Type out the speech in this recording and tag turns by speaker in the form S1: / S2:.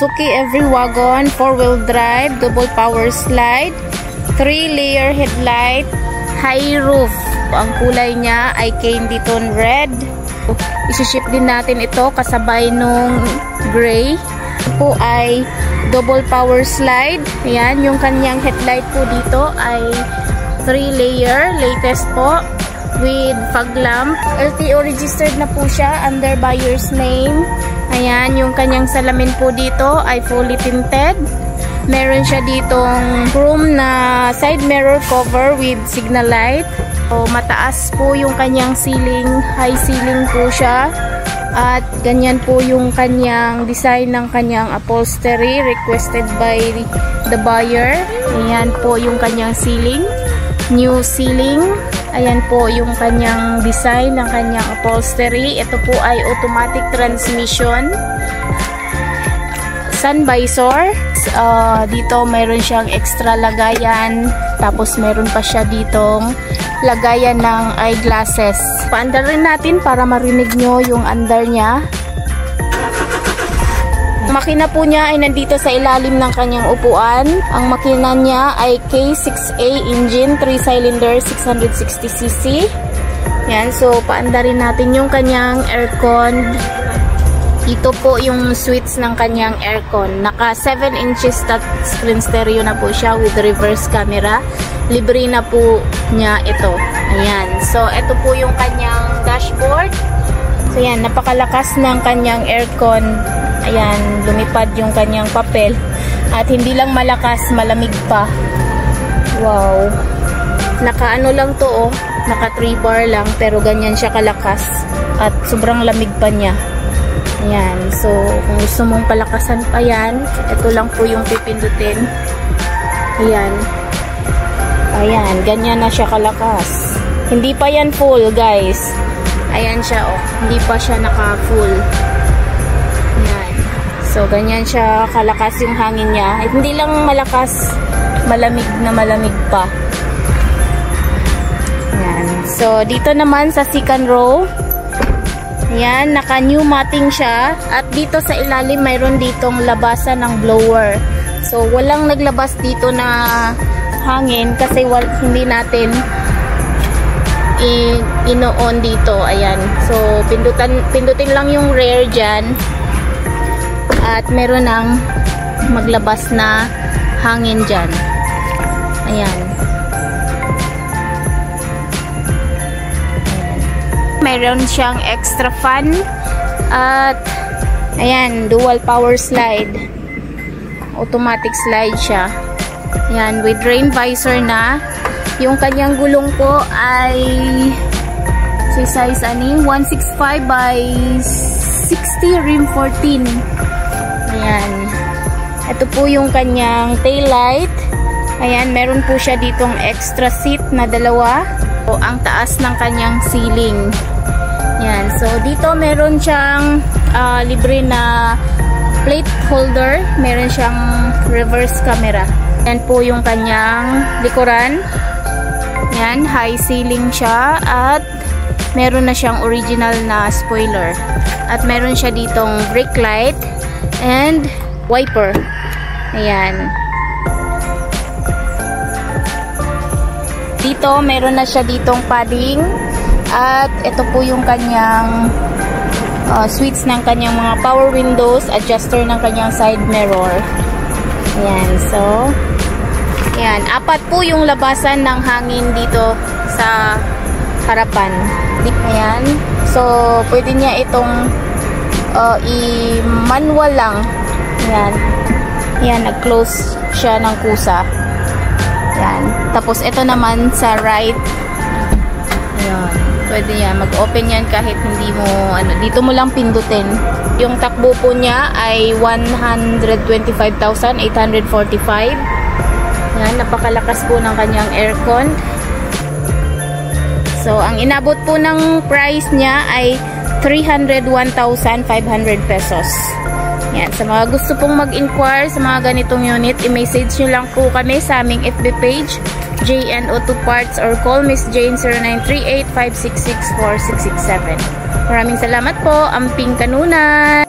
S1: Suzuki Every Wagon 4-wheel drive, double power slide, 3-layer headlight, high roof. Ang kulay niya ay candy tone red. Isiship din natin ito kasabay nung gray. Po ay double power slide. Ayan, yung kanyang headlight po dito ay 3-layer, latest po with fog lamp. LTO registered na po siya under buyer's name. Ayan, yung kanyang salamin po dito ay fully tinted. Meron siya ditong chrome na side mirror cover with signal light. So, mataas po yung kanyang ceiling. High ceiling po siya. At ganyan po yung kanyang design ng kanyang upholstery requested by the buyer. Ayan po yung kanyang ceiling. New ceiling. Ayan po yung kanyang design ng kanyang upholstery. Ito po ay automatic transmission. Sun visor. Uh, dito mayroon siyang extra lagayan. Tapos meron pa siya ditong lagayan ng eyeglasses. Paandar rin natin para marinig nyo yung andar niya. Makina po niya ay nandito sa ilalim ng kanyang upuan. Ang makina niya ay K6A engine, 3-cylinder, 660cc. Yan, so paandarin natin yung kanyang aircon. Ito po yung switch ng kanyang aircon. Naka 7 inches touchscreen stereo na po siya with reverse camera. Libre na po niya ito. Ayan. So, ito po yung kanyang dashboard. So, yan. Napakalakas ng kanyang aircon. Ayan. Lumipad yung kanyang papel. At hindi lang malakas, malamig pa. Wow. Naka ano lang to oh. Naka 3 bar lang. Pero ganyan siya kalakas. At sobrang lamig pa niya. Ayan. So, kung gusto mong palakasan pa yan, ito lang po yung pipindutin. Ayan. Ayan. Ganyan na siya kalakas. Hindi pa yan full, guys. Ayan siya, oh. Hindi pa siya naka-full. So, ganyan siya kalakas yung hangin niya. At hindi lang malakas, malamig na malamig pa. Ayan. So, dito naman sa second row, Ayan, naka-new matting siya. At dito sa ilalim, mayroon ditong labasan ng blower. So, walang naglabas dito na hangin kasi wal, hindi natin ino-on dito. Ayan. So, pindutan, pindutin lang yung rear dyan. At meron ng maglabas na hangin dyan. Ayan. Meron siyang extra fan. At, ayan, dual power slide. Automatic slide siya. Ayan, with rain visor na. Yung kanyang gulong po ay si size ani 165 by 60 rim 14. Ayan. Ito po yung kanyang tail light. Ayan, meron po siya ditong extra seat na dalawa. O, ang taas ng kanyang ceiling. Ayan. So, dito meron siyang uh, libre na plate holder. Meron siyang reverse camera. Yan po yung kanyang likuran. Yan, high ceiling siya at meron na siyang original na spoiler. At meron siya ditong brake light and wiper. Ayan. Dito, meron na siya ditong padding at ito po yung kanyang uh, switch ng kanyang mga power windows, adjuster ng kanyang side mirror. Ayan, so Ayan, apat po yung labasan ng hangin dito sa harapan. Ayan. So, pwede niya itong uh, i-manual lang. Ayan. Ayan, nag-close siya ng kusa. Ayan. Tapos, ito naman sa right. Ayan. Pwede yan. Mag-open yan kahit hindi mo, ano, dito mo lang pindutin. Yung takbo po niya ay 125,845. Yan, napakalakas po ng kanyang aircon. So, ang inabot po ng price niya ay 301,500 pesos. Yan, sa mga gusto pong mag-inquire sa mga ganitong unit, i-message nyo lang po kami sa aming FB page, JNO2 Parts or call Miss Jane 0938-566-4667. Maraming salamat po, Amping Kanunan!